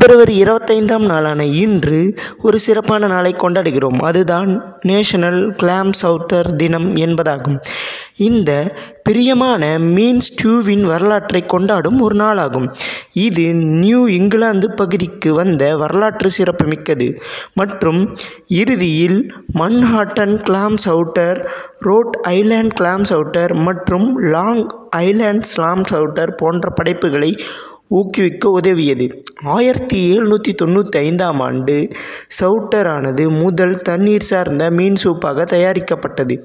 பிப்ரவரி இருபத்தைந்தாம் நாளான இன்று ஒரு சிறப்பான நாளை கொண்டாடுகிறோம். அதுதான் நேஷனல் கிளாம் சவுட்டர் தினம் என்பதாகும். இந்த பிரியமான மீன் ஸ்டூவின் வரலாற்றை கொண்டாடும் ஒரு நாளாகும். இது நியூ இங்கிலாந்து பகுதிக்கு வந்த வரலாற்று சிறப்புமிக்கது. மற்றும் இறுதியில் Manhattan clam chowder Rhode Island clam chowder மற்றும் லாங் ஐலேண்ட் ஸ்லாம் சவுட்டர் போன்ற படைப்புகளை ஊக்குவிக்க உதவியது. ஆயிரத்தி எழுநூற்றி தொண்ணூற்றி ஐந்தாம் ஆண்டு சவுட்டரானது முதல் தண்ணீர் சார்ந்த மீன் சூப்பாக தயாரிக்கப்பட்டது.